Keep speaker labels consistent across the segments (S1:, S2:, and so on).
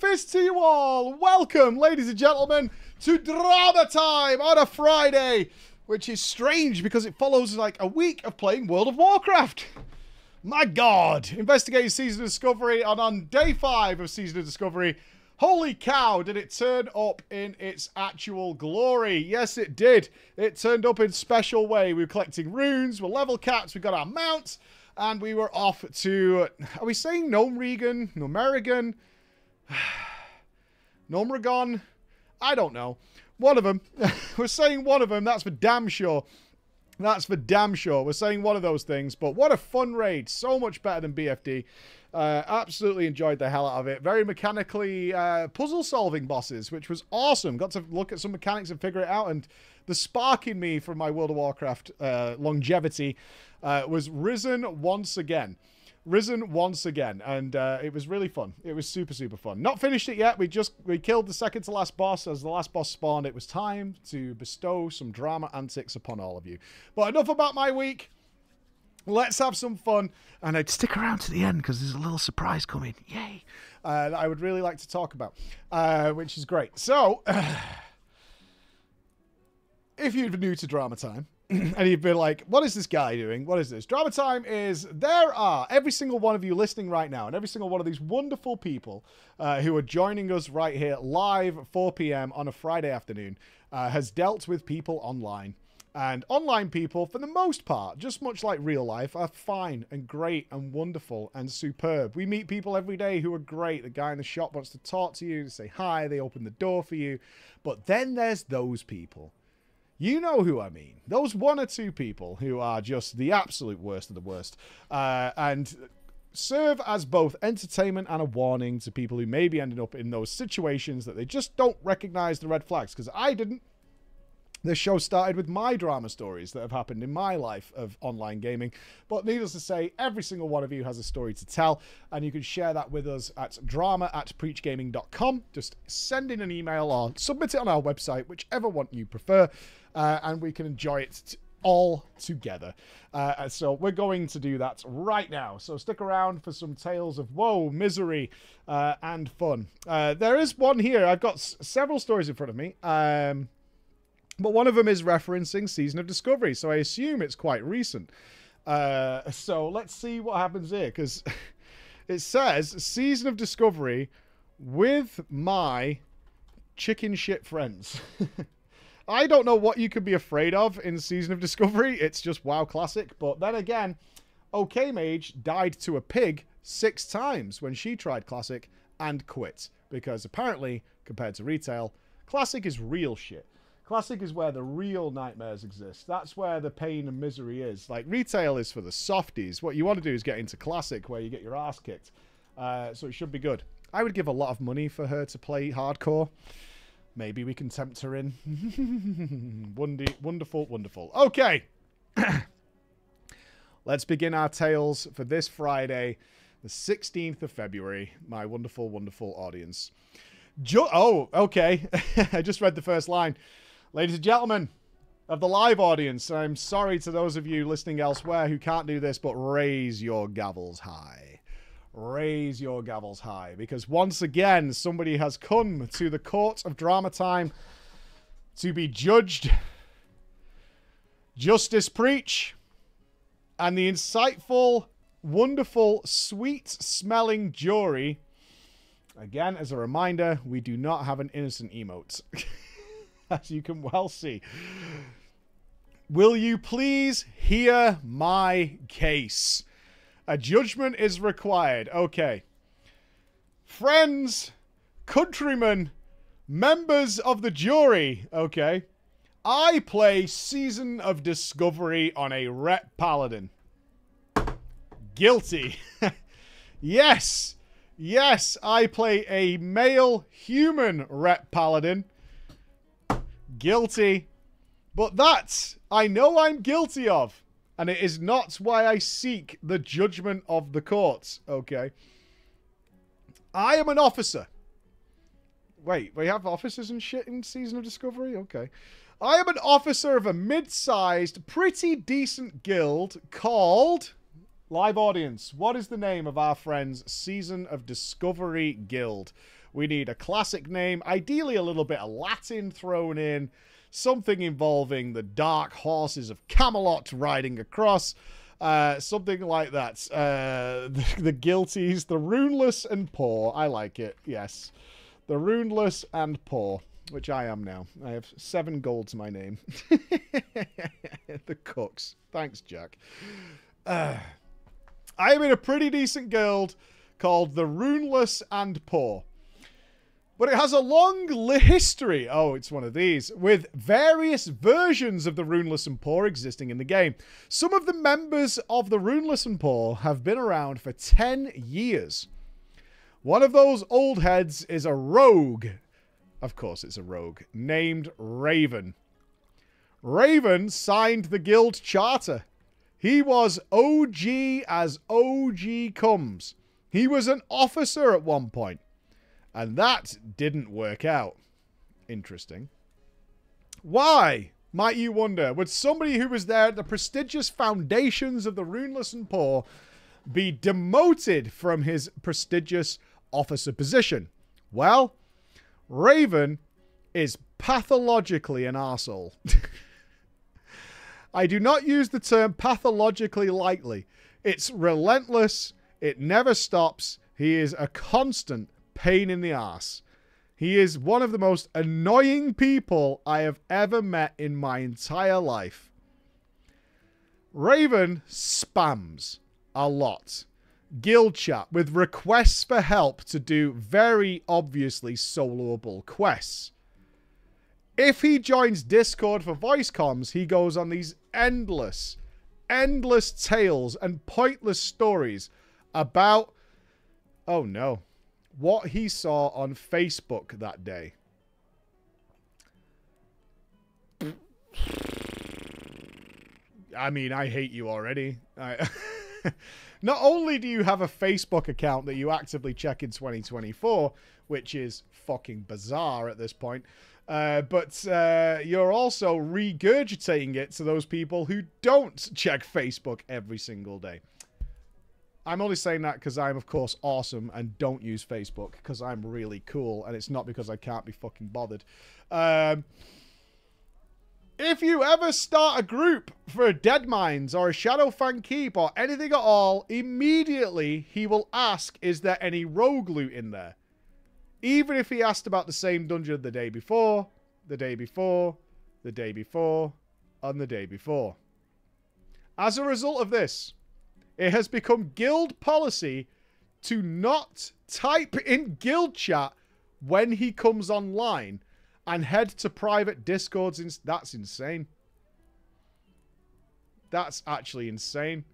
S1: Fist to you all. Welcome, ladies and gentlemen, to Drama Time on a Friday, which is strange because it follows like a week of playing World of Warcraft. My God, investigating Season of Discovery, and on day five of Season of Discovery, holy cow, did it turn up in its actual glory? Yes, it did. It turned up in special way. We were collecting runes, we're level caps, we got our mounts, and we were off to. Are we saying Gnome Regan, Nomerigan? Nomragon? I don't know. One of them. We're saying one of them. That's for damn sure. That's for damn sure. We're saying one of those things. But what a fun raid. So much better than BFD. Uh, absolutely enjoyed the hell out of it. Very mechanically uh, puzzle solving bosses, which was awesome. Got to look at some mechanics and figure it out. And the spark in me from my World of Warcraft uh, longevity uh, was risen once again risen once again, and uh, it was really fun. It was super, super fun. Not finished it yet. We just we killed the second to last boss. As the last boss spawned, it was time to bestow some drama antics upon all of you. But enough about my week. Let's have some fun, and I'd stick around to the end because there's a little surprise coming. Yay! Uh, that I would really like to talk about, uh, which is great. So, if you're new to Drama Time, and you've been like, what is this guy doing? What is this? Drama Time is there are every single one of you listening right now, and every single one of these wonderful people uh, who are joining us right here live 4 p.m. on a Friday afternoon uh, has dealt with people online. And online people, for the most part, just much like real life, are fine and great and wonderful and superb. We meet people every day who are great. The guy in the shop wants to talk to you, say hi, they open the door for you. But then there's those people you know who I mean. Those one or two people who are just the absolute worst of the worst. Uh, and serve as both entertainment and a warning to people who may be ending up in those situations that they just don't recognize the red flags. Because I didn't. This show started with my drama stories that have happened in my life of online gaming. But needless to say, every single one of you has a story to tell, and you can share that with us at drama at preachgaming.com. Just send in an email or submit it on our website, whichever one you prefer uh, and we can enjoy it t- all together. Uh, so we're going to do that right now. So stick around for some tales of woe, misery, uh, and fun. Uh, there is one here. I've got s- several stories in front of me. Um, but one of them is referencing Season of Discovery, so I assume it's quite recent. Uh, so let's see what happens here, because it says Season of Discovery with my chicken shit friends. I don't know what you could be afraid of in Season of Discovery. It's just WoW Classic. But then again, OK Mage died to a pig six times when she tried Classic and quit. Because apparently, compared to retail, Classic is real shit. Classic is where the real nightmares exist. That's where the pain and misery is. Like, retail is for the softies. What you want to do is get into Classic, where you get your ass kicked. Uh, so it should be good. I would give a lot of money for her to play hardcore. Maybe we can tempt her in. Wonderful, wonderful. Okay. Let's begin our tales for this Friday, the 16th of February. My wonderful, wonderful audience. Jo- oh, okay. I just read the first line. Ladies and gentlemen of the live audience, I'm sorry to those of you listening elsewhere who can't do this, but raise your gavels high. Raise your gavels high because once again somebody has come to the court of drama time to be judged. Justice preach and the insightful wonderful sweet smelling jury. Again as a reminder we do not have an innocent emote as you can well see will you please hear my case a judgment is required. Okay. Friends, countrymen, members of the jury. Okay. I play Season of Discovery on a Ret Paladin. Guilty. yes. Yes, I play a male human Ret Paladin. Guilty. But that I know I'm guilty of and it is not why I seek the judgment of the courts. Okay. I am an officer. Wait, we have officers and shit in Season of Discovery? Okay. I am an officer of a mid-sized, pretty decent guild called... Live audience, what is the name of our friend's Season of Discovery guild? We need a classic name, ideally a little bit of Latin thrown in, something involving the dark horses of Camelot riding across. Uh, something like that. Uh, the, the guilties, the runeless and poor. I like it. Yes, the runeless and poor, which I am now. I have seven gold to my name. the cooks. Thanks, Jack. Uh, I am in a pretty decent guild called the Runeless and Poor. But it has a long history. Oh, it's one of these. With various versions of the Runeless and Poor existing in the game. Some of the members of the Runeless and Poor have been around for 10 years. One of those old heads is a rogue. Of course, it's a rogue. Named Raven. Raven signed the guild charter. He was OG as OG comes. He was an officer at one point. And that didn't work out. Interesting. Why, might you wonder, would somebody who was there at the prestigious foundations of the Runeless and Poor be demoted from his prestigious officer position? Well, Raven is pathologically an arsehole. I do not use the term pathologically lightly. It's relentless, it never stops. He is a constant pain in the ass. He is one of the most annoying people I have ever met in my entire life. Raven spams a lot. Guild chat with requests for help to do very obviously soloable quests. If he joins Discord for voice comms, he goes on these endless, endless tales and pointless stories about. Oh no what he saw on Facebook that day. I mean, I hate you already. I Not only do you have a Facebook account that you actively check in 2024, which is fucking bizarre at this point, uh, but uh, you're also regurgitating it to those people who don't check Facebook every single day. I'm only saying that because I'm, of course, awesome and don't use Facebook because I'm really cool and it's not because I can't be fucking bothered. Um, if you ever start a group for Deadmines or a Shadowfang Keep or anything at all, immediately he will ask, is there any rogue loot in there? Even if he asked about the same dungeon the day before, the day before, the day before, and the day before. As a result of this, it has become guild policy to not type in guild chat when he comes online and head to private discords. That's insane. That's actually insane.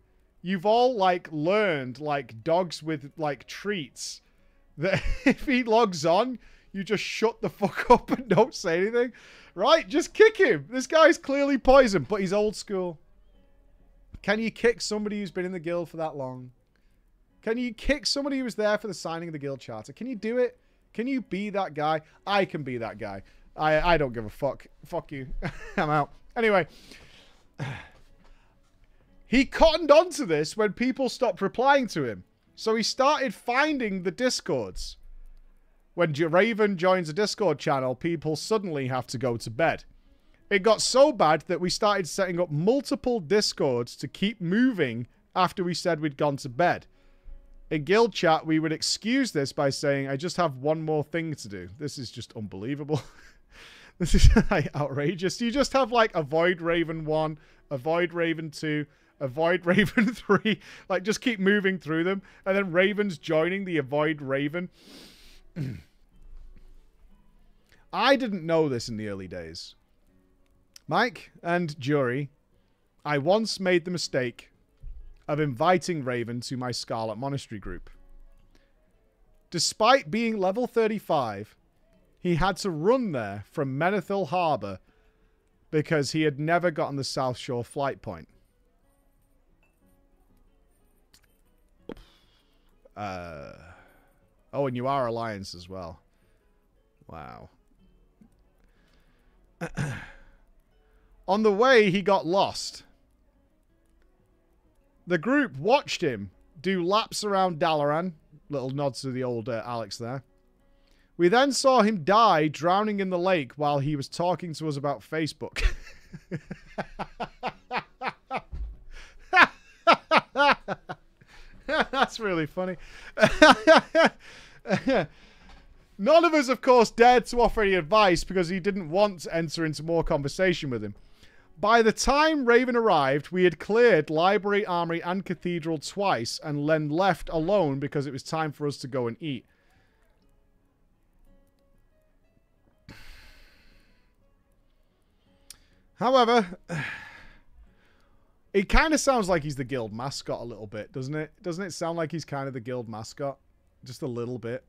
S1: You've all like learned like dogs with like treats that if he logs on, you just shut the fuck up and don't say anything. Right? Just kick him. This guy's clearly poison, but he's old school. Can you kick somebody who's been in the guild for that long? Can you kick somebody who was there for the signing of the guild charter? Can you do it? Can you be that guy? I can be that guy. I, I don't give a fuck. Fuck you. I'm out. Anyway. He cottoned onto this when people stopped replying to him. So he started finding the discords. When Raven joins a Discord channel, people suddenly have to go to bed. It got so bad that we started setting up multiple discords to keep moving after we said we'd gone to bed. In guild chat, we would excuse this by saying, I just have one more thing to do. This is just unbelievable. this is outrageous. You just have like Avoid Raven 1, Avoid Raven 2, Avoid Raven 3. Like, just keep moving through them. And then Raven's joining the Avoid Raven. I didn't know this in the early days. Mike and Jury, I once made the mistake of inviting Raven to my Scarlet Monastery group. Despite being level 35, he had to run there from Menethil Harbour because he had never gotten the Southshore flight point. Uh, oh, and you are Alliance as well. Wow. On the way, he got lost. The group watched him do laps around Dalaran. Little nods to the old uh, Alex there. We then saw him die drowning in the lake while he was talking to us about Facebook. That's really funny. None of us, of course, dared to offer any advice because he didn't want to enter into more conversation with him. By the time Raven arrived, we had cleared library, armory, and cathedral twice and then left alone because it was time for us to go and eat. However, it kind of sounds like he's the guild mascot a little bit, doesn't it? Doesn't it sound like he's kind of the guild mascot? Just a little bit.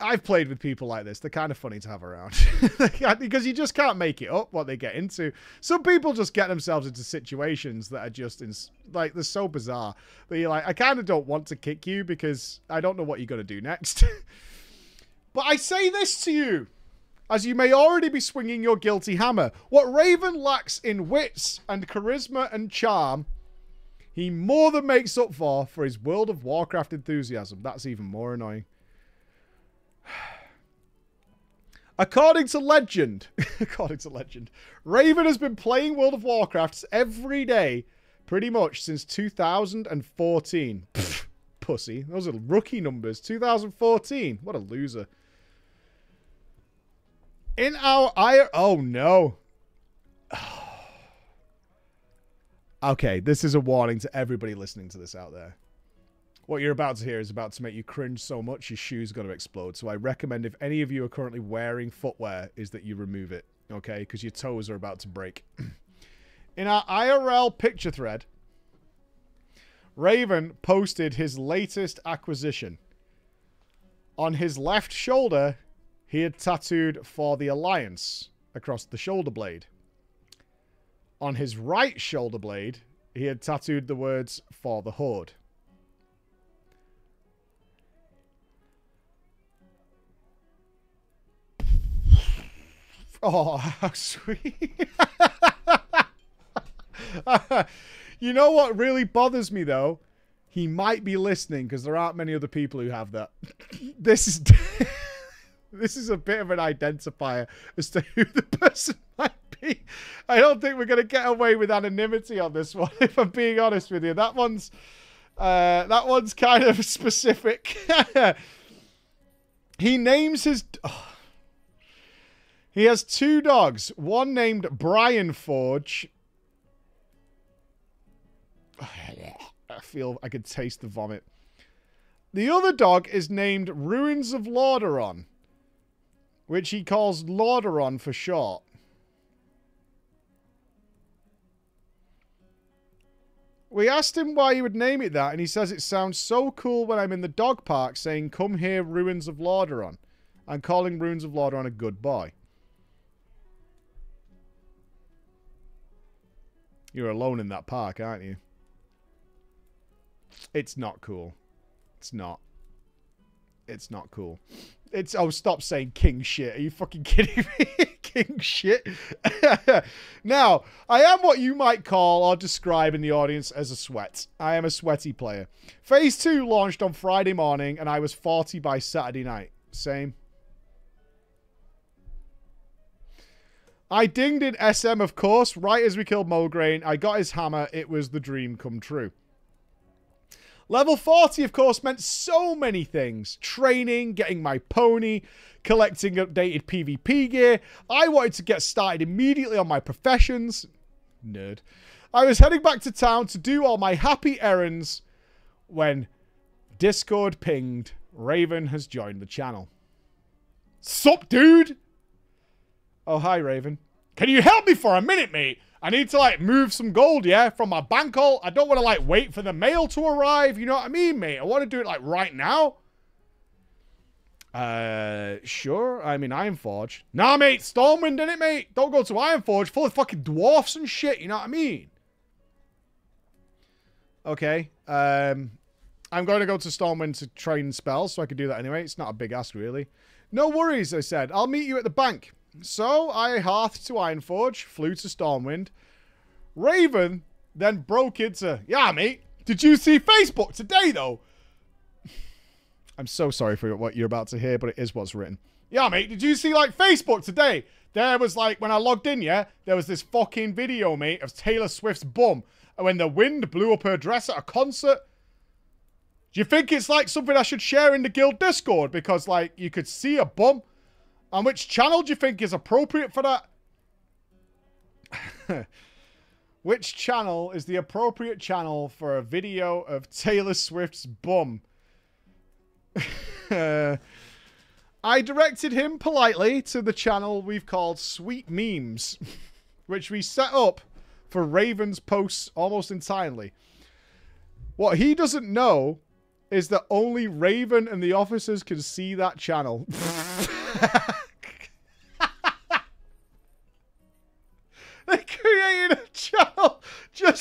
S1: I've played with people like this. They're kind of funny to have around. because you just can't make it up what they get into. Some people just get themselves into situations that are just, in, like, they're so bizarre that you're like, I kind of don't want to kick you because I don't know what you're going to do next. but I say this to you as you may already be swinging your guilty hammer. What Raven lacks in wits and charisma and charm, he more than makes up for for his World of Warcraft enthusiasm. That's even more annoying. According to legend, according to legend, Raven has been playing World of Warcraft every day pretty much since 2014. Pfft, pussy. Those are rookie numbers. 2014. What a loser. In our I oh no. okay, this is a warning to everybody listening to this out there. What you're about to hear is about to make you cringe so much your shoes going to explode. So I recommend if any of you are currently wearing footwear is that you remove it, okay? Because your toes are about to break. In our IRL picture thread, Raven posted his latest acquisition. On his left shoulder, he had tattooed for the Alliance across the shoulder blade. On his right shoulder blade, he had tattooed the words for the Horde. Oh, how sweet. you know what really bothers me, though? He might be listening because there aren't many other people who have that. this is... this is a bit of an identifier as to who the person might be. I don't think we're going to get away with anonymity on this one, if I'm being honest with you. That one's... Uh, that one's kind of specific. he names his... Oh. He has two dogs, one named Brian Forge. I feel I could taste the vomit. The other dog is named Ruins of Lordaeron, which he calls Lordaeron for short. We asked him why he would name it that, and he says it sounds so cool when I'm in the dog park saying, Come here, Ruins of Lordaeron. I'm calling Ruins of Lordaeron a good boy. You're alone in that park, aren't you? It's not cool. It's not. It's not cool. It's oh stop saying king shit. Are you fucking kidding me? king shit. now, I am what you might call or describe in the audience as a sweat. I am a sweaty player. Phase 2 launched on Friday morning and I was 40 by Saturday night. Same. I dinged in SM, of course, right as we killed Mograine. I got his hammer. It was the dream come true. Level 40, of course, meant so many things. Training, getting my pony, collecting updated PvP gear. I wanted to get started immediately on my professions. Nerd. I was heading back to town to do all my happy errands when Discord pinged. Raven has joined the channel. Sup, dude? Oh, hi, Raven. Can you help me for a minute, mate? I need to, like, move some gold, yeah, from my bank hole. I don't want to, like, wait for the mail to arrive. You know what I mean, mate? I want to do it, like, right now. Uh, sure. I mean, Ironforge. Nah, mate. Stormwind, in it, mate? Don't go to Ironforge. Full of fucking dwarfs and shit. You know what I mean? Okay. Um, I'm going to go to Stormwind to train spells, so I can do that anyway. It's not a big ask, really. No worries, I said. I'll meet you at the bank. So I hearthed to Ironforge, flew to Stormwind. Raven then broke into, yeah, mate, did you see Facebook today, though? I'm so sorry for what you're about to hear, but it is what's written. Yeah, mate, did you see, like, Facebook today? There was, like, when I logged in, yeah, there was this fucking video, mate, of Taylor Swift's bum. And when the wind blew up her dress at a concert. Do you think it's, like, something I should share in the guild Discord? Because, like, you could see a bum. On which channel do you think is appropriate for that? Which channel is the appropriate channel for a video of Taylor Swift's bum? I directed him politely to the channel we've called Sweet Memes, which we set up for Raven's posts almost entirely. What he doesn't know is that only Raven and the officers can see that channel.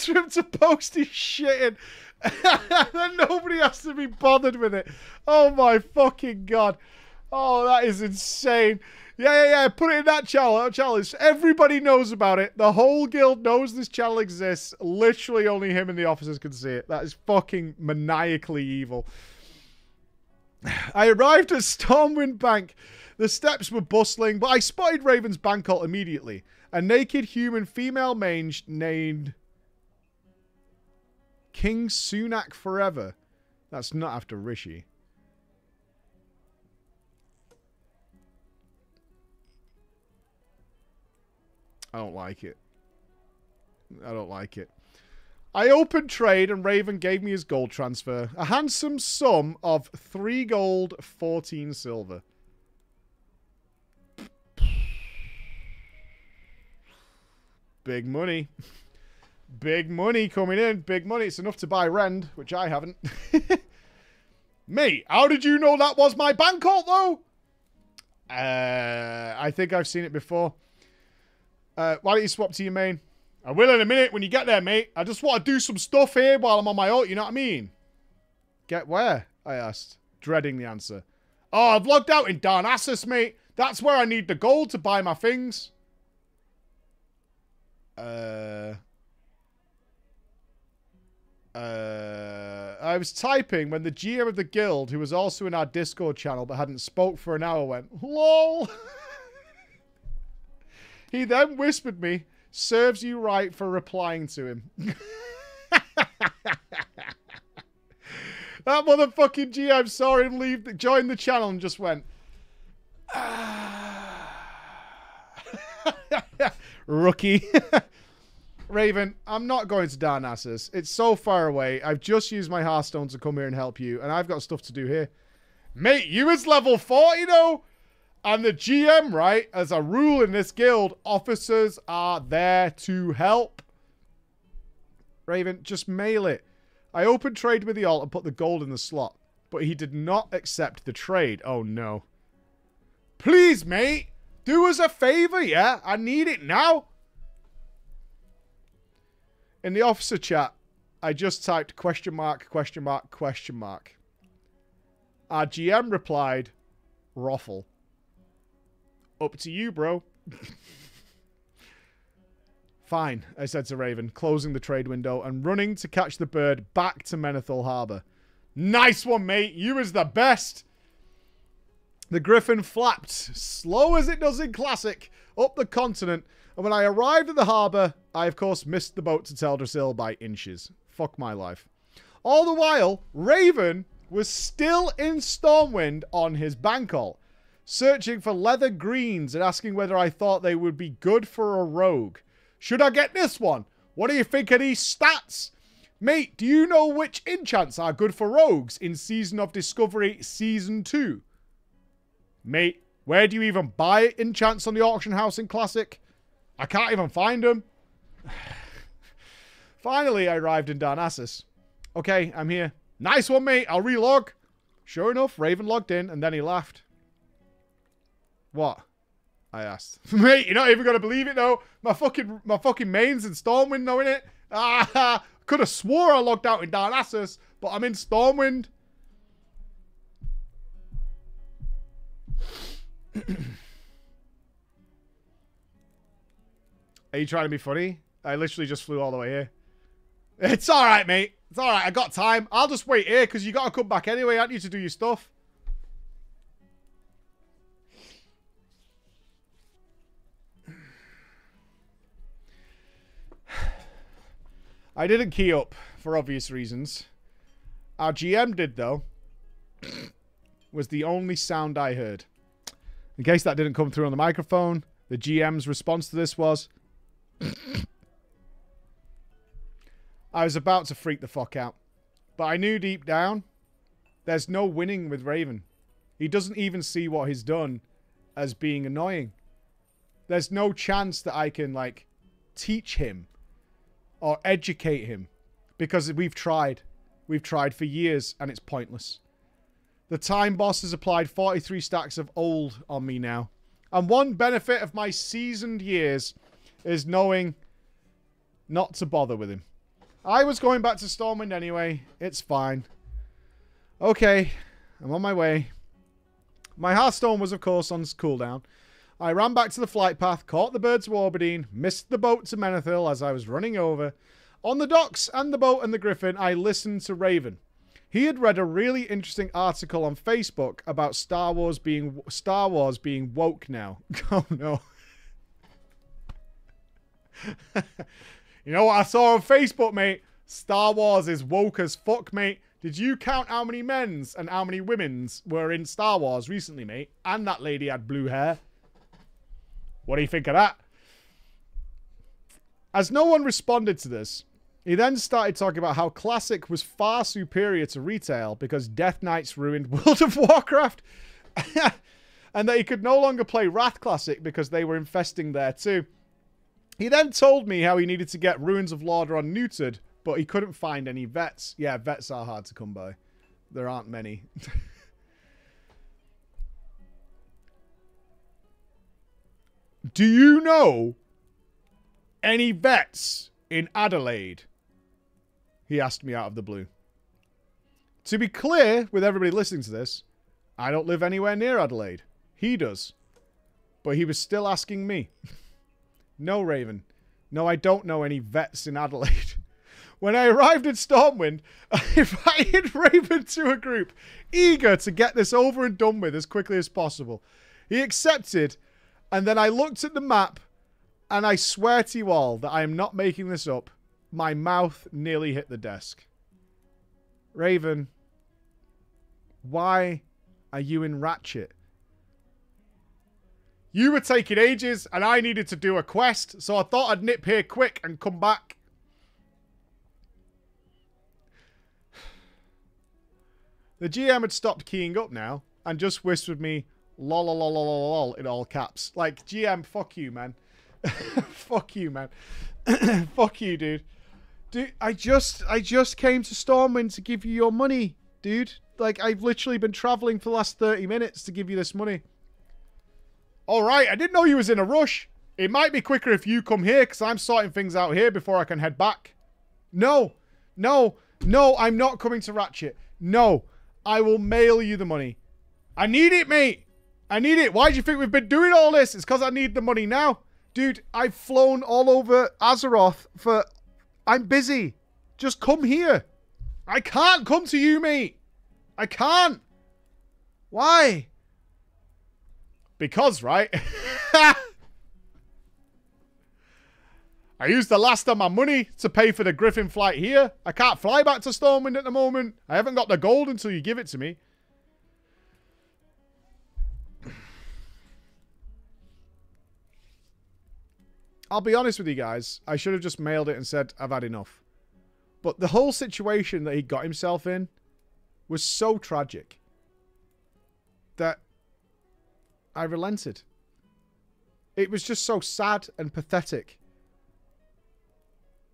S1: Just for him to post his shit in. and nobody has to be bothered with it. Oh my fucking god. Oh, that is insane. Yeah, yeah, yeah. Put it in that channel. That channel is everybody knows about it. The whole guild knows this channel exists. Literally only him and the officers can see it. That is fucking maniacally evil. I arrived at Stormwind Bank. The steps were bustling, but I spotted Raven's Bankalt immediately. A naked human female mage named King Sunak Forever. That's not after Rishi. I don't like it. I don't like it. I opened trade and Raven gave me his gold transfer. A handsome sum of 3 gold, 14 silver. Big money. Big money coming in. Big money. It's enough to buy Rend, which I haven't. Mate, how did you know that was my bank alt, though? Uh, I think I've seen it before. Uh, why don't you swap to your main? I will in a minute when you get there, mate. I just want to do some stuff here while I'm on my ult, you know what I mean? Get where? I asked, dreading the answer. Oh, I've logged out in Darnassus, mate. That's where I need the gold to buy my things. Uh... Uh, I was typing when the GM of the guild, who was also in our Discord channel but hadn't spoke for an hour, went, LOL. he then whispered me, serves you right for replying to him. that motherfucking GM saw him leave, join the channel and just went, ah. Rookie. Raven, I'm not going to Darnassus. It's so far away. I've just used my Hearthstone to come here and help you, and I've got stuff to do here. Mate, you is level 40, though? And the GM, right, as a rule in this guild, officers are there to help. Raven, just mail it. I opened trade with the alt and put the gold in the slot, but he did not accept the trade. Oh, no. Please, mate, do us a favor, yeah? I need it now. In the officer chat, I just typed question mark, question mark, question mark. Our GM replied, Roffle. Up to you, bro. Fine, I said to Raven, closing the trade window and running to catch the bird back to Menethil Harbour. Nice one, mate. You was the best. The griffin flapped, slow as it does in Classic, up the continent and when I arrived at the harbour, I of course missed the boat to Teldrassil by inches. Fuck my life. All the while, Raven was still in Stormwind on his bank alt, searching for leather greens and asking whether I thought they would be good for a rogue. Should I get this one? What do you think of these stats? Mate, do you know which enchants are good for rogues in Season of Discovery Season 2? Mate, where do you even buy enchants on the auction house in Classic? I can't even find him. Finally, I arrived in Darnassus. Okay, I'm here. Nice one, mate. I'll relog. Sure enough, Raven logged in, and then he laughed. What? I asked. mate, you're not even gonna believe it though. My fucking my fucking main's in Stormwind, knowing it. Ah, could have swore I logged out in Darnassus, but I'm in Stormwind. Are you trying to be funny? I literally just flew all the way here. It's all right, mate. It's all right. I got time. I'll just wait here because you got to come back anyway, aren't you, to do your stuff? I didn't key up for obvious reasons. Our GM did, though. was the only sound I heard. In case that didn't come through on the microphone, the GM's response to this was, I was about to freak the fuck out. But I knew deep down there's no winning with Raven. He doesn't even see what he's done as being annoying. There's no chance that I can, like, teach him or educate him because we've tried. We've tried for years and it's pointless. The time boss has applied 43 stacks of old on me now. And one benefit of my seasoned years is knowing not to bother with him. I was going back to Stormwind anyway. It's fine. Okay, I'm on my way. My Hearthstone was, of course, on cooldown. I ran back to the flight path, caught the birds of Auberdine, missed the boat to Menethil as I was running over. On the docks and the boat and the griffin, I listened to Raven. He had read a really interesting article on Facebook about Star Wars being Star Wars being woke now. Oh no. you know what I saw on Facebook, mate? Star Wars is woke as fuck, mate. Did you count how many men's and how many women's were in Star Wars recently, mate? And that lady had blue hair. What do you think of that? As no one responded to this, he then started talking about how Classic was far superior to retail because Death Knights ruined World of Warcraft. and that he could no longer play Wrath Classic because they were infesting there too. He then told me how he needed to get Ruins of Lordaeron neutered, but he couldn't find any vets. Yeah, vets are hard to come by. There aren't many. Do you know any vets in Adelaide? He asked me out of the blue. To be clear with everybody listening to this, I don't live anywhere near Adelaide. He does. But he was still asking me. no, Raven. No, I don't know any vets in Adelaide. When I arrived at Stormwind, I invited Raven to a group, eager to get this over and done with as quickly as possible. He accepted and then I looked at the map, and I swear to you all that I am not making this up. My mouth nearly hit the desk. Raven, why are you in Ratchet? You were taking ages, and I needed to do a quest, so I thought I'd nip here quick and come back. The GM had stopped keying up now, and just whispered me, lol, lol, lol, lol, lol in all caps. Like, GM, fuck you, man. fuck you, man. fuck you, dude. Dude, I just, I just came to Stormwind to give you your money, dude. Like, I've literally been traveling for the last 30 minutes to give you this money. All right, I didn't know you was in a rush. It might be quicker if you come here, because I'm sorting things out here before I can head back. No, no, no, I'm not coming to Ratchet. No, I will mail you the money. I need it, mate. I need it. Why do you think we've been doing all this? It's because I need the money now. Dude, I've flown all over Azeroth for... I'm busy. Just come here. I can't come to you, mate. I can't. Why? Because, right? I used the last of my money to pay for the Griffin flight here. I can't fly back to Stormwind at the moment. I haven't got the gold until you give it to me. I'll be honest with you guys. I should have just mailed it and said, I've had enough. But the whole situation that he got himself in was so tragic that I relented. It was just so sad and pathetic.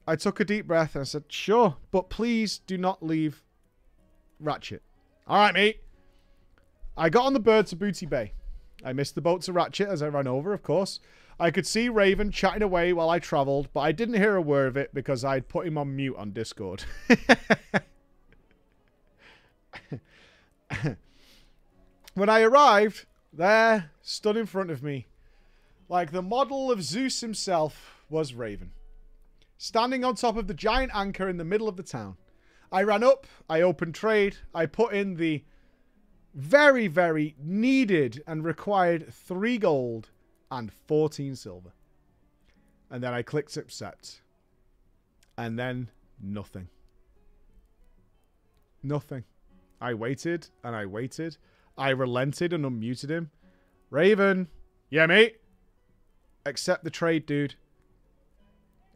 S1: I took a deep breath and I said, sure, but please do not leave Ratchet. All right, mate. I got on the bird to Booty Bay. I missed the boat to Ratchet as I ran over, of course. I could see Raven chatting away while I travelled, but I didn't hear a word of it because I'd put him on mute on Discord. when I arrived, there, stood in front of me, like the model of Zeus himself, was Raven. Standing on top of the giant anchor in the middle of the town. I ran up, I opened trade, I put in the very, very needed and required three gold and 14 silver. And then I clicked accept. And then Nothing. Nothing. I waited and I waited. I relented and unmuted him. Raven. Yeah, mate. Accept the trade, dude.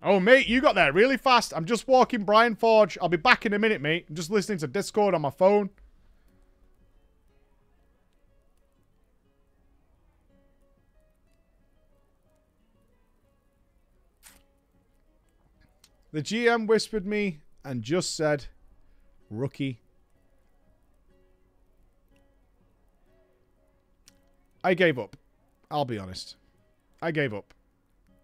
S1: Oh, mate, you got there really fast. I'm just walking Brian Forge. I'll be back in a minute, mate. I'm just listening to Discord on my phone. The GM whispered me and just said, rookie. I gave up. I'll be honest. I gave up.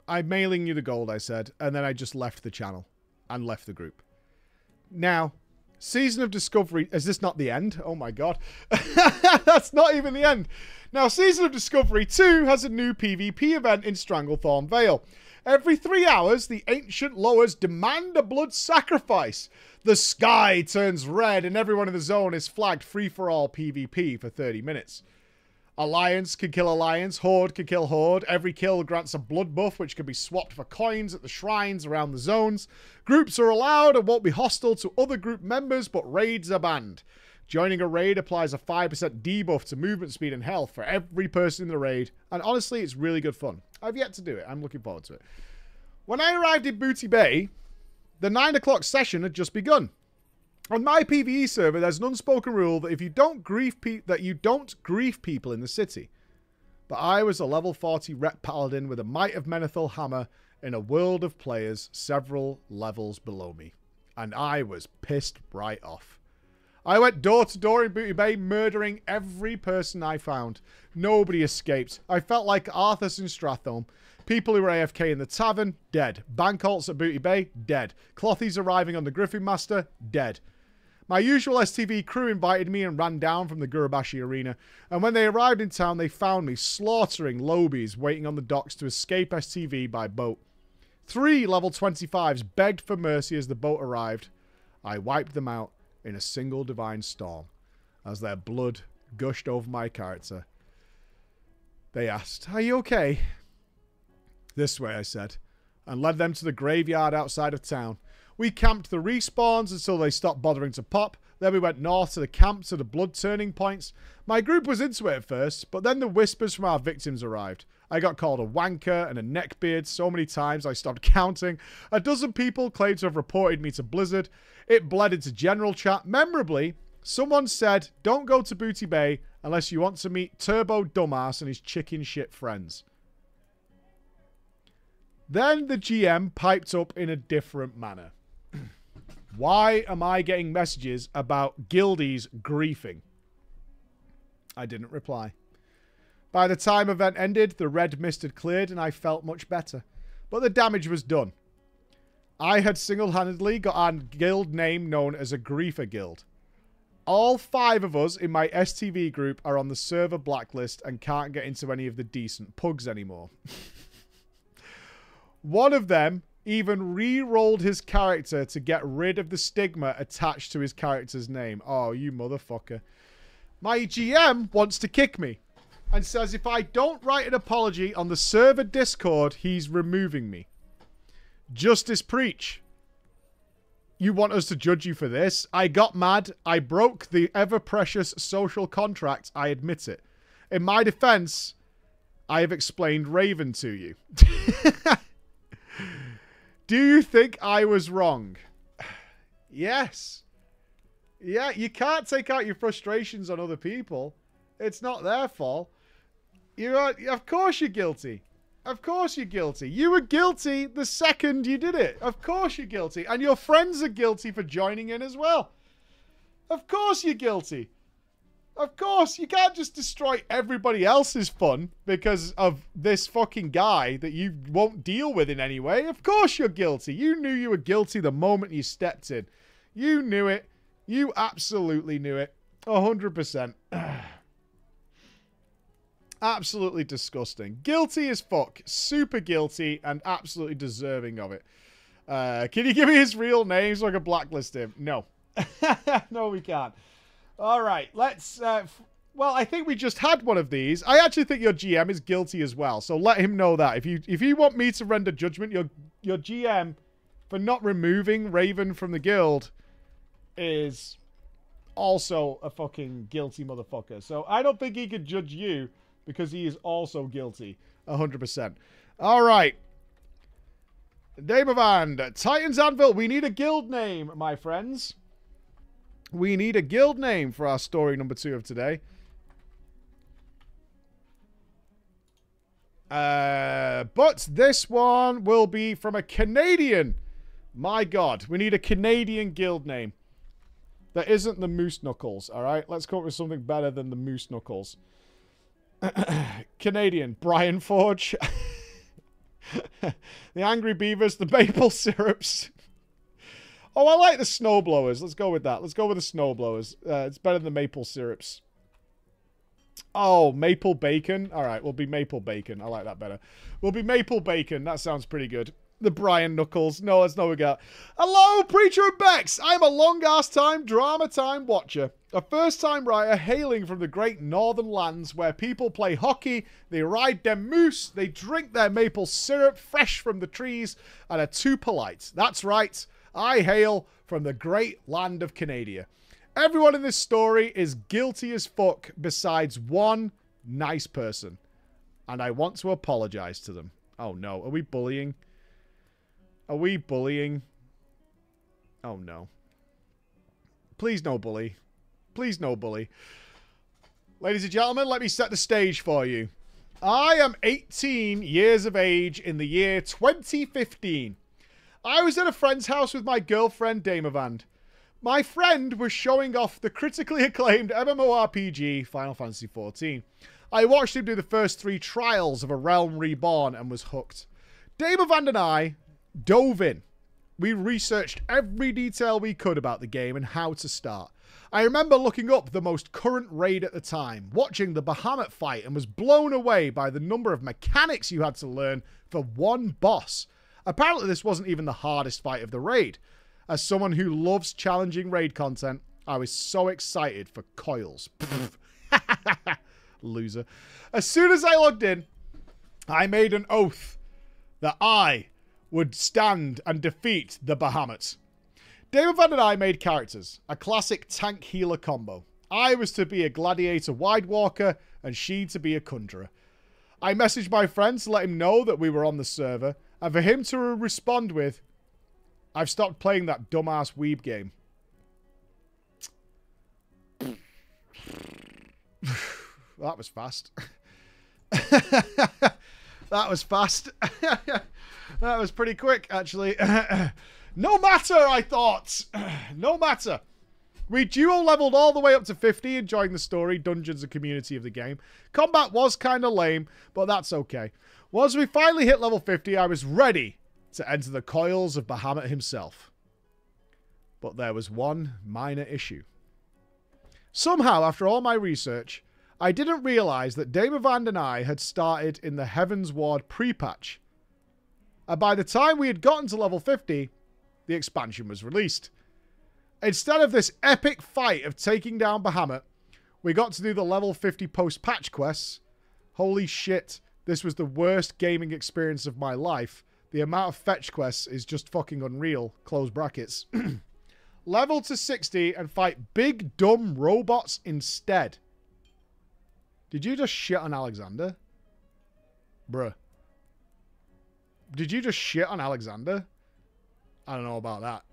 S1: I'm mailing you the gold, I said, and then I just left the channel and left the group. Now, Season of Discovery. Is this not the end? Oh my god. That's not even the end. Now, Season of Discovery 2 has a new PvP event in Stranglethorn Vale. Every three hours, the ancient Loas demand a blood sacrifice. The sky turns red, and everyone in the zone is flagged free for all PvP for 30 minutes. Alliance can kill Alliance, Horde can kill Horde. Every kill grants a blood buff, which can be swapped for coins at the shrines around the zones. Groups are allowed and won't be hostile to other group members, but raids are banned. Joining a raid applies a 5% debuff to movement speed and health for every person in the raid, and honestly, it's really good fun. I've yet to do it. I'm looking forward to it. When I arrived in Booty Bay, the 9 o'clock session had just begun. On my PVE server, there's an unspoken rule that if you don't grief pe- that you don't grief people in the city. But I was a level 40 ret paladin with a might of Menethil hammer in a world of players several levels below me, and I was pissed right off. I went door to door in Booty Bay, murdering every person I found. Nobody escaped. I felt like Arthas in Stratholme. People who were AFK in the tavern, dead. Bank at Booty Bay, dead. Clothies arriving on the Griffin Master, dead. My usual STV crew invited me and ran down from the Gurubashi arena, and when they arrived in town, they found me slaughtering lobies waiting on the docks to escape STV by boat. Three level 25s begged for mercy as the boat arrived. I wiped them out in a single divine storm as their blood gushed over my character. They asked, Are you okay? This way, I said, and led them to the graveyard outside of town. We camped the respawns until they stopped bothering to pop. Then we went north to the camp to the blood turning points. My group was into it at first, but then the whispers from our victims arrived. I got called a wanker and a neckbeard so many times I stopped counting. A dozen people claimed to have reported me to Blizzard. It bled into general chat. Memorably, someone said, Don't go to Booty Bay unless you want to meet Turbo Dumbass and his chicken shit friends. Then the GM piped up in a different manner. Why am I getting messages about guildies griefing? I didn't reply. By the time event ended, the red mist had cleared and I felt much better. But the damage was done. I had single-handedly got our guild name known as a Griefer Guild. All five of us in my STV group are on the server blacklist and can't get into any of the decent pugs anymore. One of them even re-rolled his character to get rid of the stigma attached to his character's name. Oh, you motherfucker. My GM wants to kick me and says if I don't write an apology on the server Discord, he's removing me. Justice Preach. You want us to judge you for this? I got mad. I broke the ever precious social contract. I admit it. In my defense, I have explained Raven to you. Do you think I was wrong? yes. Yeah, you can't take out your frustrations on other people. It's not their fault. You are, of course you're guilty. Of course you're guilty. You were guilty the second you did it. Of course you're guilty. And your friends are guilty for joining in as well. Of course you're guilty. Of course, you can't just destroy everybody else's fun because of this fucking guy that you won't deal with in any way. Of course you're guilty. You knew you were guilty the moment you stepped in. You knew it. You absolutely knew it. 100%. absolutely disgusting. Guilty as fuck. Super guilty and absolutely deserving of it. Uh, can you give me his real name so I can blacklist him? No. no, we can't. All right, let's. Uh, well, I think we just had one of these. I actually think your GM is guilty as well. So let him know that if you if you want me to render judgment, your your GM for not removing Raven from the guild is also a fucking guilty motherfucker. So I don't think he could judge you because he is also guilty. 100%. All right. And, Titans Anvil. We need a guild name, my friends. We need a guild name for our story number two of today. Uh, but this one will be from a Canadian. My God, we need a Canadian guild name. That isn't the Moose Knuckles, alright? Let's come up with something better than the Moose Knuckles. Canadian, Brian Forge. the Angry Beavers, the Maple Syrups. Oh, I like the Snowblowers. Let's go with that. Let's go with the Snowblowers. Uh, it's better than Maple Syrups. Oh, maple bacon. All right, we'll be maple bacon. I like that better. We'll be maple bacon. That sounds pretty good. The Brian Knuckles. No, that's not we got. Hello, Preacher and Bex. I'm a long ass time drama time watcher. A first time writer hailing from the great northern lands where people play hockey, they ride their moose, they drink their maple syrup fresh from the trees, and are too polite. That's right. I hail from the great land of Canada. Everyone in this story is guilty as fuck besides one nice person. And I want to apologize to them. Oh no, are we bullying? Are we bullying? Oh no. Please no bully. Please no bully. Ladies and gentlemen, let me set the stage for you. I am 18 years of age in the year 2015. I was at a friend's house with my girlfriend Damavand. My friend was showing off the critically acclaimed MMORPG Final Fantasy XIV. I watched him do the first three trials of A Realm Reborn and was hooked. Damavand and I dove in. We researched every detail we could about the game and how to start. I remember looking up the most current raid at the time, watching the Bahamut fight, and was blown away by the number of mechanics you had to learn for one boss. Apparently, this wasn't even the hardest fight of the raid. As someone who loves challenging raid content, I was so excited for coils. Loser. As soon as I logged in, I made an oath that I would stand and defeat the Bahamut. Damavand and I made characters, a classic tank healer combo. I was to be a gladiator wide walker, and she to be a conjurer. I messaged my friend to let him know that we were on the server, and for him to respond with, I've stopped playing that dumbass weeb game. that was fast. that was fast. that was pretty quick, actually. no matter, I thought. no matter. We duo leveled all the way up to 50, enjoying the story, dungeons, and community of the game. Combat was kind of lame, but that's okay. Once we finally hit level 50, I was ready to enter the coils of Bahamut himself. But there was one minor issue. Somehow, after all my research, I didn't realise that Damavand and I had started in the Heavensward pre-patch. And by the time we had gotten to level 50, the expansion was released. Instead of this epic fight of taking down Bahamut, we got to do the level 50 post-patch quests. Holy shit, this was the worst gaming experience of my life. The amount of fetch quests is just fucking unreal. Close brackets. Level to 60 and fight big dumb robots instead. Did you just shit on Alexander? Bruh. Did you just shit on Alexander? I don't know about that.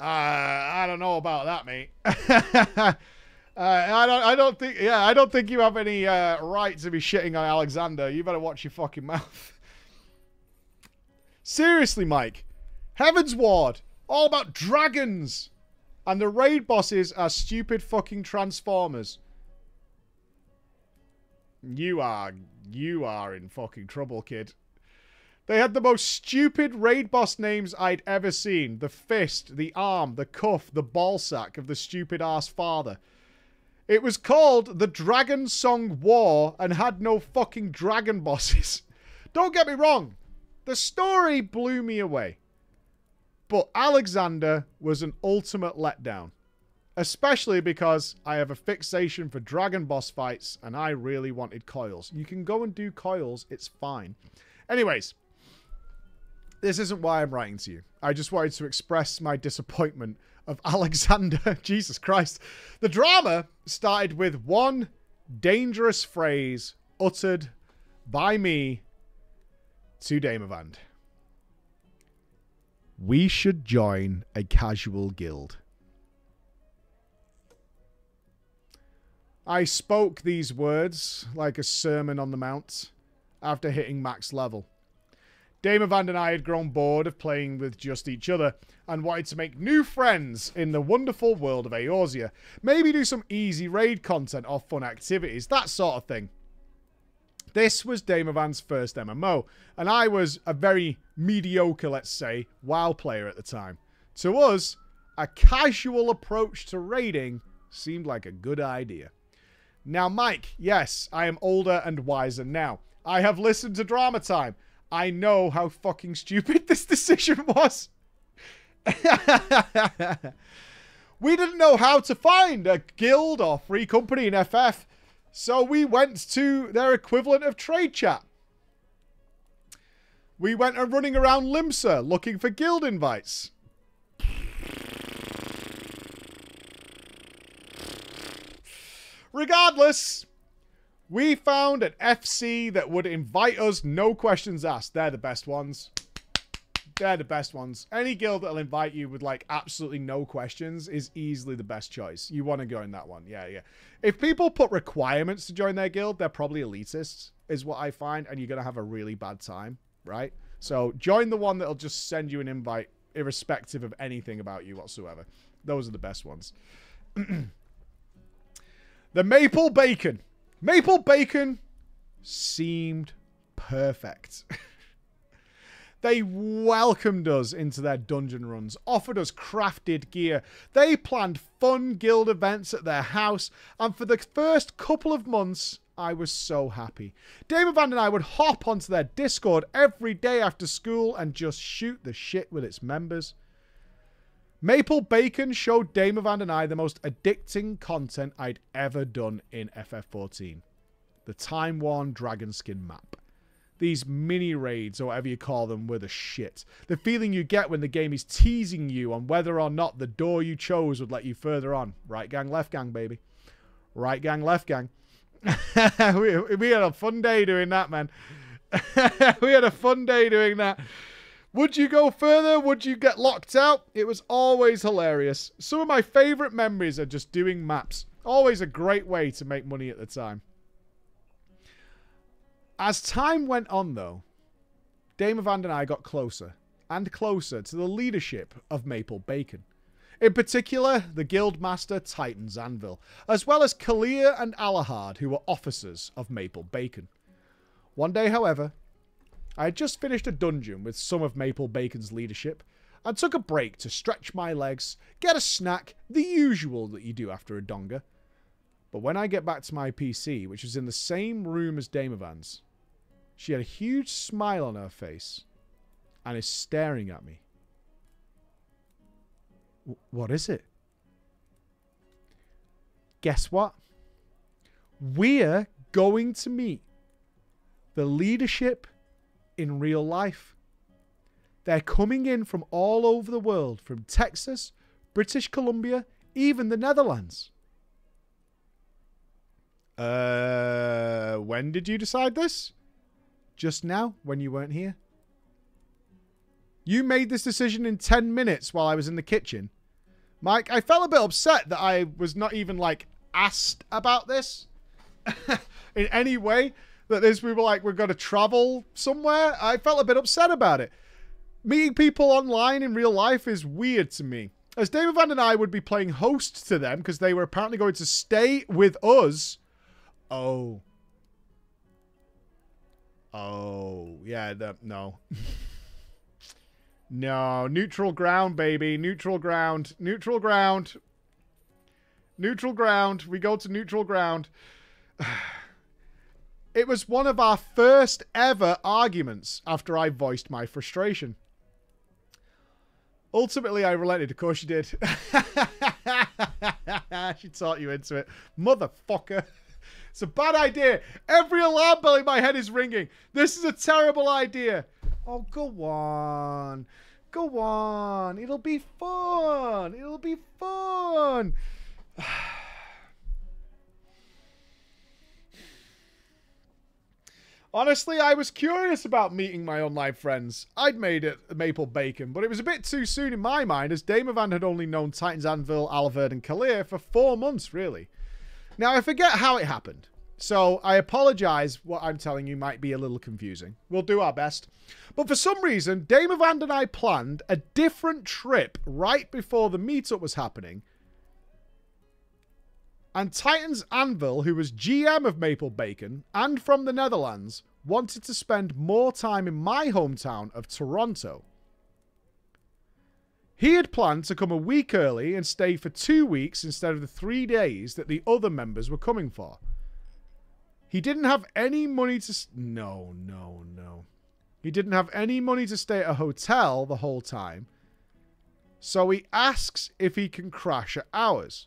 S1: Uh, I don't know about that, mate. uh, I don't. I don't think. Yeah, I don't think you have any uh, right to be shitting on Alexander. You better watch your fucking mouth. Seriously, Mike. Heavensward. All about dragons. And the raid bosses are stupid fucking transformers. You are... You are in fucking trouble, kid. They had the most stupid raid boss names I'd ever seen. The fist, the arm, the cuff, the ballsack of the stupid ass father. It was called the Dragon Song War and had no fucking dragon bosses. Don't get me wrong. The story blew me away. But Alexander was an ultimate letdown. Especially because I have a fixation for dragon boss fights and I really wanted coils. You can go and do coils, it's fine. Anyways, This isn't why I'm writing to you. I just wanted to express my disappointment of Alexander. Jesus Christ. The drama started with one dangerous phrase uttered by me to Damavand. We should join a casual guild. I spoke these words like a sermon on the mount after hitting max level. Damavand and I had grown bored of playing with just each other and wanted to make new friends in the wonderful world of Eorzea. Maybe do some easy raid content or fun activities, that sort of thing. This was Damavand's first MMO, and I was a very mediocre, let's say, WoW player at the time. To us, a casual approach to raiding seemed like a good idea. Now, Mike, yes, I am older and wiser now. I have listened to Drama Time. I know how fucking stupid this decision was. we didn't know how to find a guild or free company in FF, so we went to their equivalent of trade chat. We went and running around Limsa looking for guild invites. Regardless, we found an FC that would invite us, no questions asked. They're the best ones. They're the best ones. Any guild that'll invite you with like absolutely no questions is easily the best choice. You want to go in that one. Yeah, yeah. If people put requirements to join their guild, they're probably elitists, is what I find, and you're going to have a really bad time, right? So join the one that'll just send you an invite irrespective of anything about you whatsoever. Those are the best ones. the maple bacon. Maple bacon seemed perfect. They welcomed us into their dungeon runs, offered us crafted gear. They planned fun guild events at their house, and for the first couple of months, I was so happy. Damavand and I would hop onto their Discord every day after school and just shoot the shit with its members. Maple Bacon showed Damavand and I the most addicting content I'd ever done in FF14. The time worn dragon skin map. These mini raids, or whatever you call them, were the shit. The feeling you get when the game is teasing you on whether or not the door you chose would let you further on. Right gang, left gang, baby. Right gang, left gang. we, we had a fun day doing that, man. we had a fun day doing that. Would you go further? Would you get locked out? It was always hilarious. Some of my favourite memories are just doing maps. Always a great way to make money at the time. As time went on, though, Damavand and I got closer and closer to the leadership of Maple Bacon. In particular, the Guildmaster Titan's Anvil, as well as Kalia and Alahard, who were officers of Maple Bacon. One day, however, I had just finished a dungeon with some of Maple Bacon's leadership and took a break to stretch my legs, get a snack, the usual that you do after a donga. But when I get back to my PC, which was in the same room as Damavand's, she had a huge smile on her face and is staring at me. what is it? Guess what? We're going to meet the leadership in real life. They're coming in from all over the world, from Texas, British Columbia, even the Netherlands. Uh, when did you decide this? Just now, when you weren't here? You made this decision in 10 minutes while I was in the kitchen. Mike, I felt a bit upset that I was not even, like, asked about this in any way. That this, we were like, we're going to travel somewhere. I felt a bit upset about it. Meeting people online in real life is weird to me. As Damavand and I would be playing host to them because they were apparently going to stay with us. Oh, Oh, yeah, the, no. no, neutral ground, baby. Neutral ground. Neutral ground. Neutral ground. We go to neutral ground. it was one of our first ever arguments after I voiced my frustration. Ultimately, I relented. Of course, she did. she taught you into it. Motherfucker. It's a bad idea. Every alarm bell in my head is ringing. This is a terrible idea. Oh, go on. Go on. It'll be fun. It'll be fun. Honestly, I was curious about meeting my online friends. I'd made it Maple Bacon, but it was a bit too soon in my mind as Damovan had only known Titans Anvil, Alverd, and Kalir for four months, really. Now, I forget how it happened, so I apologize. What I'm telling you might be a little confusing. We'll do our best. But for some reason, Damovan and I planned a different trip right before the meetup was happening. And Titans Anvil, who was GM of Maple Bacon and from the Netherlands, wanted to spend more time in my hometown of Toronto. He had planned to come a week early and stay for two weeks instead of the three days that the other members were coming for. He didn't have any money to. No, no, no. He didn't have any money to stay at a hotel the whole time. So he asks if he can crash at ours.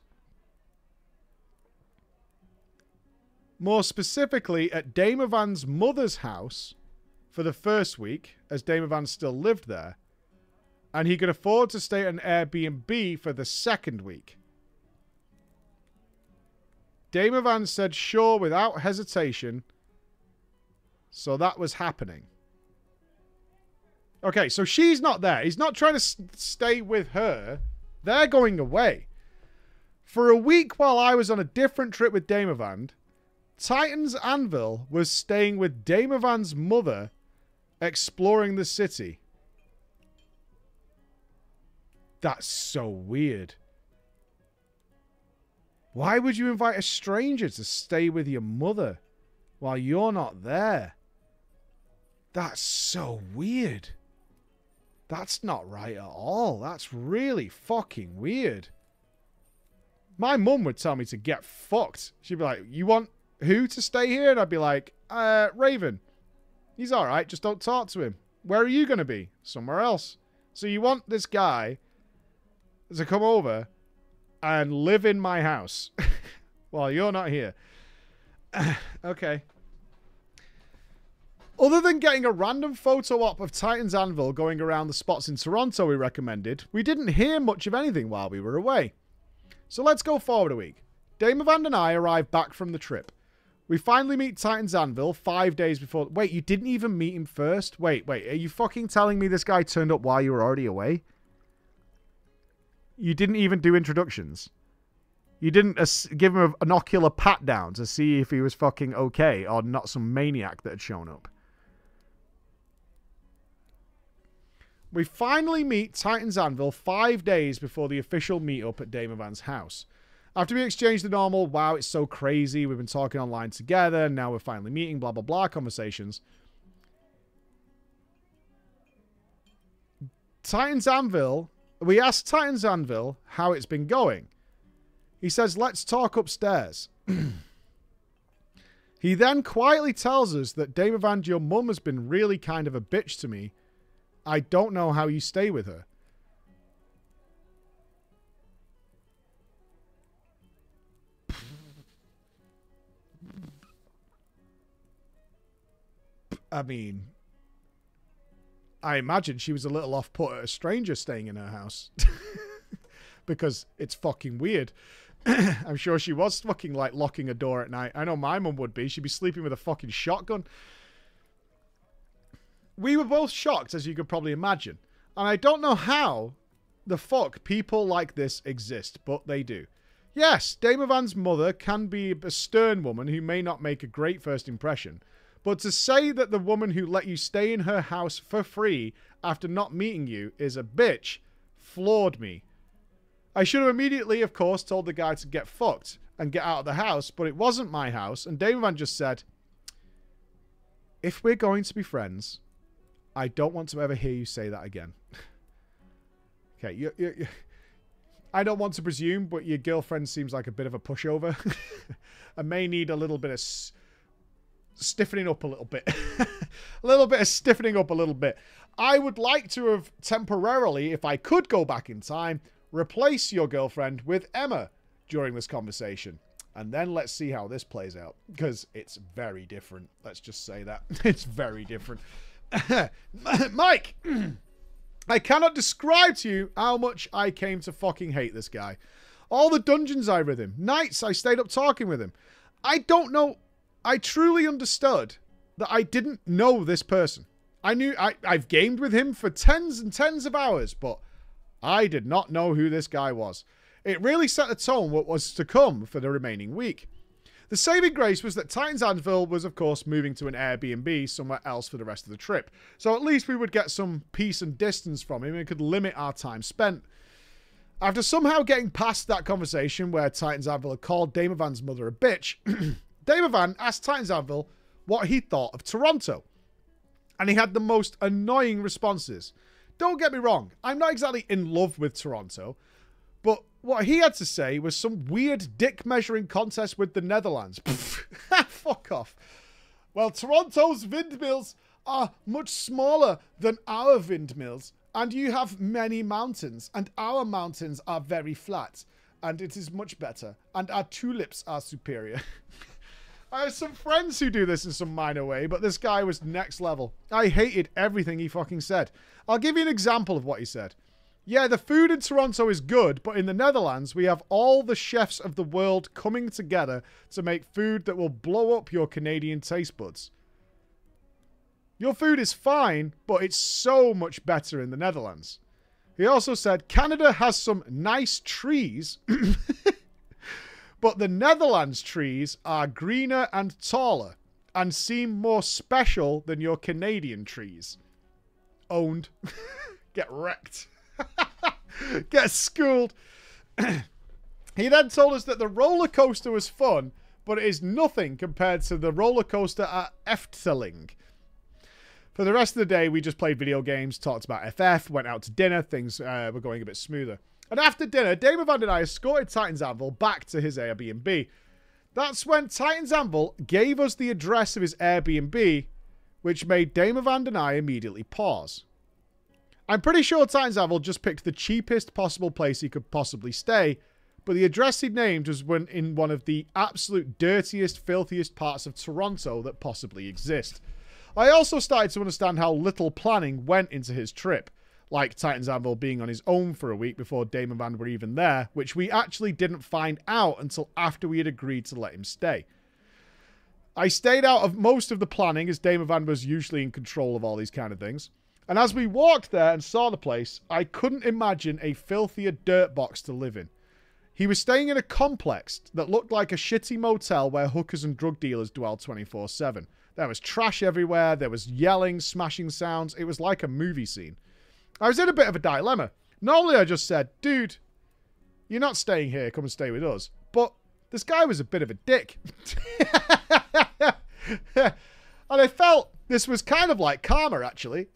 S1: More specifically, at Damovan's mother's house for the first week, as Damovan still lived there, and he could afford to stay at an Airbnb for the second week. Damovan said sure without hesitation, so that was happening. Okay, so she's not there. He's not trying to stay with her. They're going away. For a week while I was on a different trip with Damovan, Titans Anvil was staying with Damovan's mother, exploring the city. That's so weird. Why would you invite a stranger to stay with your mother while you're not there? That's so weird. That's not right at all. That's really fucking weird. My mum would tell me to get fucked. She'd be like, You want who to stay here? And I'd be like, uh, Raven. He's all right. Just don't talk to him. Where are you going to be? Somewhere else. So you want this guy to come over and live in my house while you're not here. okay. Other than getting a random photo op of Titan's Anvil going around the spots in Toronto we recommended, we didn't hear much of anything while we were away. So let's go forward a week. Damovan and I arrived back from the trip. We finally meet Titans Anvil five days before. Wait, you didn't even meet him first? Wait, wait. Are you fucking telling me this guy turned up while you were already away? You didn't even do introductions. You didn't give him an ocular pat down to see if he was fucking okay or not some maniac that had shown up. We finally meet Titans Anvil five days before the official meetup at Damovan's house. After we exchange the normal, wow, it's so crazy, we've been talking online together, now we're finally meeting, blah, blah, blah conversations. Titans Anvil, we asked Titans Anvil how it's been going. He says, let's talk upstairs. he then quietly tells us that Dame Evan, your mum has been really kind of a bitch to me. I don't know how you stay with her. I mean, I imagine she was a little off put at a stranger staying in her house. because it's fucking weird. I'm sure she was fucking like locking a door at night. I know my mum would be. She'd be sleeping with a fucking shotgun. We were both shocked, as you could probably imagine. And I don't know how the fuck people like this exist, but they do. Yes, Dame Evan's mother can be a stern woman who may not make a great first impression, but to say that the woman who let you stay in her house for free after not meeting you is a bitch floored me. I should have immediately, of course, told the guy to get fucked and get out of the house, but it wasn't my house, and David just said, If we're going to be friends, I don't want to ever hear you say that again. okay, you, you, you, I don't want to presume, but your girlfriend seems like a bit of a pushover. I may need a little bit of stiffening up a little bit. a little bit of stiffening up a little bit. I would like to have temporarily, if I could go back in time, replace your girlfriend with Emma during this conversation. And then let's see how this plays out. Because it's very different. Let's just say that. It's very different. Mike, I cannot describe to you how much I came to fucking hate this guy. All the dungeons I with him, nights I stayed up talking with him. I don't know. I truly understood that I didn't know this person. I knew I, I've gamed with him for tens and tens of hours, but I did not know who this guy was. It really set the tone what was to come for the remaining week. The saving grace was that Titans Anvil was, of course, moving to an Airbnb somewhere else for the rest of the trip. So at least we would get some peace and distance from him and could limit our time spent. After somehow getting past that conversation where Titans Anvil had called Damovan's mother a bitch, Damovan asked Titans Anvil what he thought of Toronto. And he had the most annoying responses. Don't get me wrong, I'm not exactly in love with Toronto, but what he had to say was some weird dick measuring contest with the Netherlands. Fuck off. Well, Toronto's windmills are much smaller than our windmills, and you have many mountains, and our mountains are very flat, and it is much better, and our tulips are superior. I have some friends who do this in some minor way, but this guy was next level. I hated everything he fucking said. I'll give you an example of what he said. Yeah, the food in Toronto is good, but in the Netherlands, we have all the chefs of the world coming together to make food that will blow up your Canadian taste buds. Your food is fine, but it's so much better in the Netherlands. He also said Canada has some nice trees, but the Netherlands trees are greener and taller and seem more special than your Canadian trees. Owned. Get wrecked. Get schooled. he then told us that the roller coaster was fun, but it is nothing compared to the roller coaster at Efteling. For the rest of the day, we just played video games, talked about FF, went out to dinner, things uh, were going a bit smoother. And after dinner, Damovan and I escorted Titans Anvil back to his Airbnb. That's when Titans Anvil gave us the address of his Airbnb, which made Damovan and I immediately pause. I'm pretty sure Titans Anvil just picked the cheapest possible place he could possibly stay, but the address he named was in one of the absolute dirtiest, filthiest parts of Toronto that possibly exist. I also started to understand how little planning went into his trip, like Titans Anvil being on his own for a week before Damon Van were even there, which we actually didn't find out until after we had agreed to let him stay. I stayed out of most of the planning as Damon Van was usually in control of all these kind of things. And as we walked there and saw the place, I couldn't imagine a filthier dirt box to live in. He was staying in a complex that looked like a shitty motel where hookers and drug dealers dwell 24 7. There was trash everywhere, there was yelling, smashing sounds. It was like a movie scene. I was in a bit of a dilemma. Normally, I just said, dude, you're not staying here, come and stay with us. But this guy was a bit of a dick. and I felt this was kind of like karma, actually.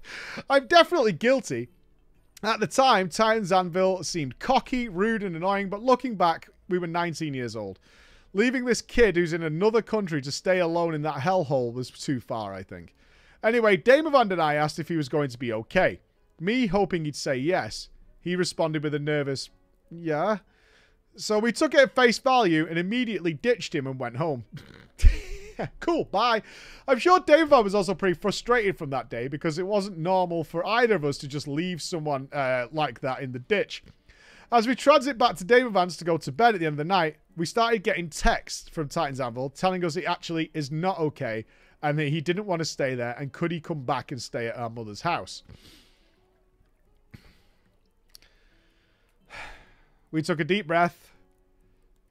S1: I'm definitely guilty. At the time, Titans Anvil seemed cocky, rude, and annoying, but looking back, we were 19 years old. Leaving this kid who's in another country to stay alone in that hellhole was too far, I think. Anyway, Damovan and I asked if he was going to be okay. Me hoping he'd say yes. He responded with a nervous, yeah. So we took it at face value and immediately ditched him and went home. cool, bye. I'm sure Dave was also pretty frustrated from that day because it wasn't normal for either of us to just leave someone uh, like that in the ditch. As we transit back to Dave Vance to go to bed at the end of the night, we started getting texts from Titans Anvil telling us it actually is not okay and that he didn't want to stay there and could he come back and stay at our mother's house. We took a deep breath,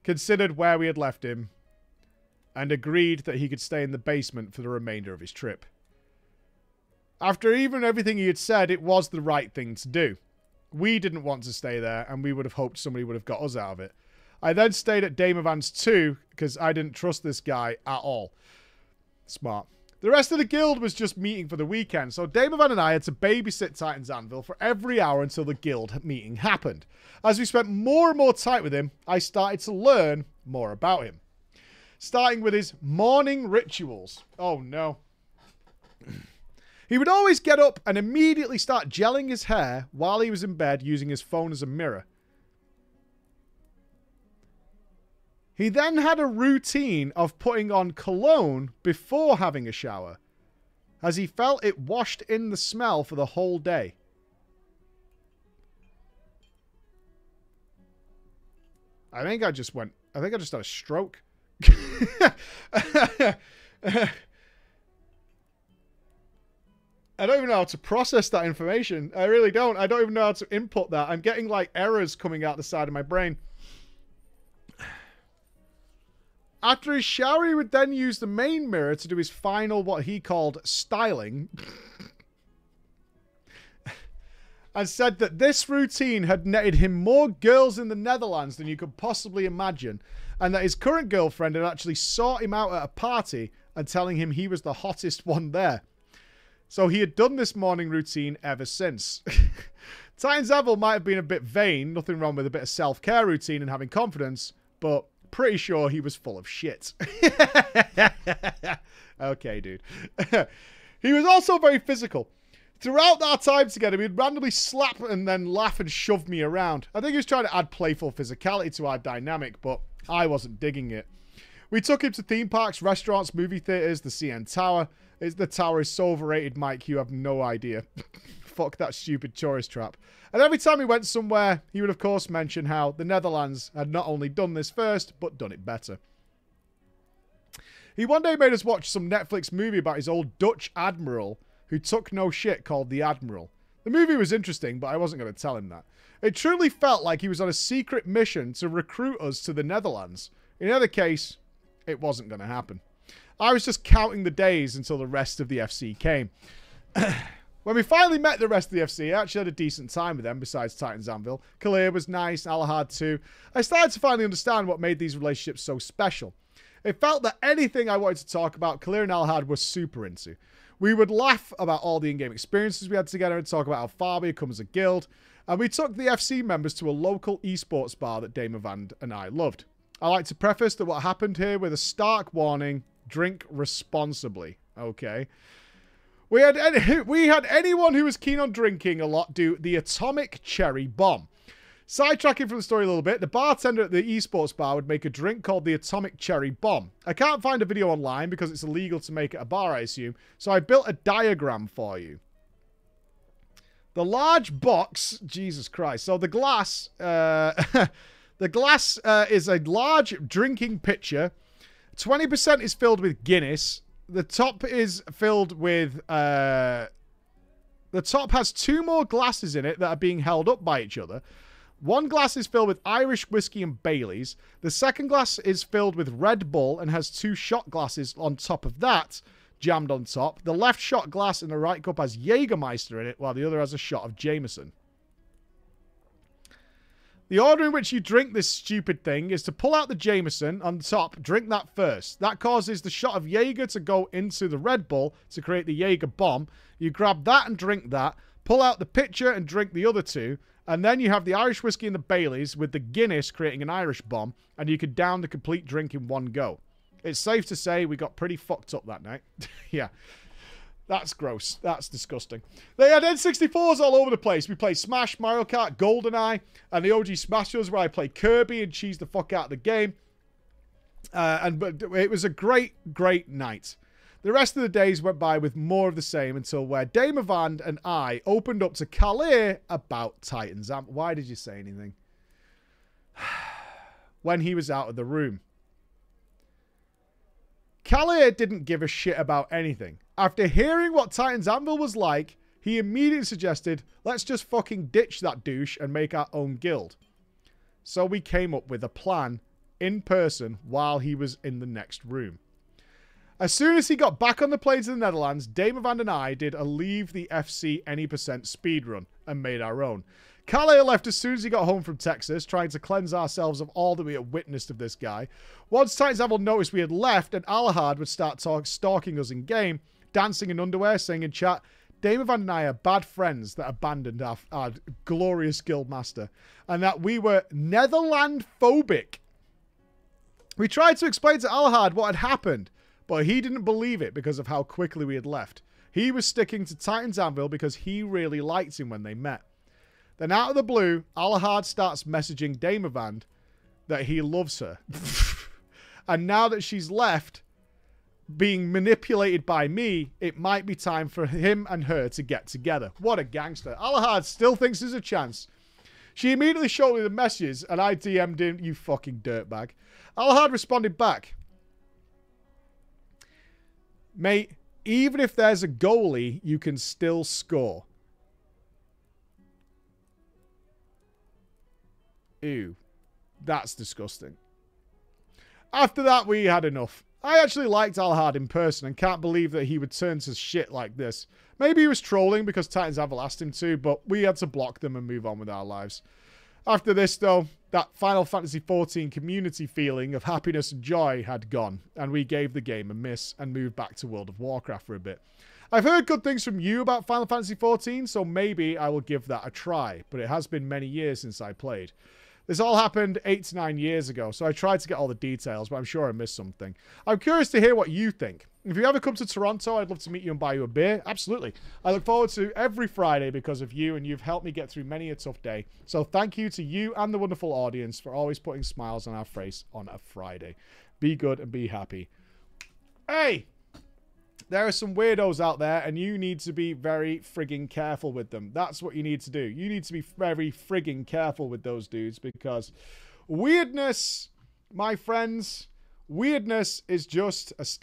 S1: considered where we had left him, and agreed that he could stay in the basement for the remainder of his trip. After even everything he had said, it was the right thing to do. We didn't want to stay there, and we would have hoped somebody would have got us out of it. I then stayed at Dame Evans 2 because I didn't trust this guy at all. Smart. The rest of the guild was just meeting for the weekend, so Damovan and I had to babysit Titans Anvil for every hour until the guild meeting happened. As we spent more and more time with him, I started to learn more about him starting with his morning rituals. Oh no. He would always get up and immediately start gelling his hair while he was in bed using his phone as a mirror. He then had a routine of putting on cologne before having a shower. as he felt it washed in the smell for the whole day. I think I just went. I think I just had a stroke. I don't even know how to process that information. I really don't. I don't even know how to input that. I'm getting like errors coming out the side of my brain. After his shower, he would then use the main mirror to do his final, what he called styling. and said that this routine had netted him more girls in the Netherlands than you could possibly imagine, and that his current girlfriend had actually sought him out at a party and telling him he was the hottest one there. So he had done this morning routine ever since. Titans Anvil might have been a bit vain, nothing wrong with a bit of self care routine and having confidence, but pretty sure he was full of shit. okay, dude. he was also very physical. Throughout our time together, he'd randomly slap and then laugh and shove me around. I think he was trying to add playful physicality to our dynamic, but I wasn't digging it. We took him to theme parks, restaurants, movie theaters, the CN Tower. Is the tower is so overrated, Mike. You have no idea. Fuck that stupid tourist trap. And every time he went somewhere, he would of course mention how the Netherlands had not only done this first, but done it better. He one day made us watch some Netflix movie about his old Dutch admiral who took no shit called The Admiral. The movie was interesting, but I wasn't going to tell him that. It truly felt like he was on a secret mission to recruit us to the Netherlands. In either case, it wasn't going to happen. I was just counting the days until the rest of the FC came. when we finally met the rest of the FC, I actually had a decent time with them besides Titans Anvil. Kalir was nice, Alahad too. I started to finally understand what made these relationships so special. It felt that anything I wanted to talk about, Kalir and Alahad were super into. We would laugh about all the in-game experiences we had together and talk about how far we had come as a guild. And we took the FC members to a local esports bar that Damavand and I loved. I like to preface that what happened here with a stark warning Drink responsibly. Okay. We had any, we had anyone who was keen on drinking a lot do the atomic cherry bomb. Sidetracking from the story a little bit, the bartender at the esports bar would make a drink called the Atomic Cherry Bomb. I can't find a video online because it's illegal to make at a bar, I assume, so I built a diagram for you. The large box, Jesus Christ. So the glass, uh, the glass uh, is a large drinking pitcher 20% is filled with Guinness. The top is filled with. Uh, the top has two more glasses in it that are being held up by each other. One glass is filled with Irish whiskey and Baileys. The second glass is filled with Red Bull and has two shot glasses on top of that, jammed on top. The left shot glass in the right cup has Jägermeister in it, while the other has a shot of Jameson. The order in which you drink this stupid thing is to pull out the Jameson on top, drink that first. That causes the shot of Jaeger to go into the Red Bull to create the Jaeger bomb. You grab that and drink that, pull out the pitcher and drink the other two, and then you have the Irish whiskey and the Baileys with the Guinness creating an Irish bomb, and you can down the complete drink in one go. It's safe to say we got pretty fucked up that night. yeah. That's gross. That's disgusting. They had N64s all over the place. We played Smash, Mario Kart, GoldenEye, and the OG Smash Bros. where I played Kirby and cheese the fuck out of the game. Uh, and but it was a great, great night. The rest of the days went by with more of the same until where Dame Damavand and I opened up to Kalir about Titans. Why did you say anything? when he was out of the room. Kalir didn't give a shit about anything. After hearing what Titan's Anvil was like, he immediately suggested, let's just fucking ditch that douche and make our own guild. So we came up with a plan in person while he was in the next room. As soon as he got back on the plane to the Netherlands, Damavand and I did a leave the FC any percent speed run and made our own. Calais left as soon as he got home from Texas, trying to cleanse ourselves of all that we had witnessed of this guy. Once Titans Anvil noticed we had left, and Alahad would start talk, stalking us in game, dancing in underwear, saying in chat, Damavand and I are bad friends that abandoned our, our glorious guild master, and that we were Netherland phobic. We tried to explain to Alahad what had happened, but he didn't believe it because of how quickly we had left. He was sticking to Titan's Anvil because he really liked him when they met. Then out of the blue, Alahard starts messaging Damavand that he loves her. and now that she's left, being manipulated by me, it might be time for him and her to get together. What a gangster. Alahard still thinks there's a chance. She immediately showed me the messages and I DM'd him, you fucking dirtbag. Alahard responded back. Mate, even if there's a goalie, you can still score. Ew. That's disgusting. After that, we had enough. I actually liked Alhard in person and can't believe that he would turn to shit like this. Maybe he was trolling because Titans have asked him to, but we had to block them and move on with our lives. After this, though, that Final Fantasy XIV community feeling of happiness and joy had gone, and we gave the game a miss and moved back to World of Warcraft for a bit. I've heard good things from you about Final Fantasy XIV, so maybe I will give that a try, but it has been many years since I played. This all happened eight to nine years ago, so I tried to get all the details, but I'm sure I missed something. I'm curious to hear what you think. If you ever come to Toronto, I'd love to meet you and buy you a beer. Absolutely. I look forward to every Friday because of you, and you've helped me get through many a tough day. So thank you to you and the wonderful audience for always putting smiles on our face on a Friday. Be good and be happy. Hey! There are some weirdos out there and you need to be very frigging careful with them. That's what you need to do. You need to be very frigging careful with those dudes because weirdness, my friends, weirdness is just a step